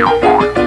Radio on.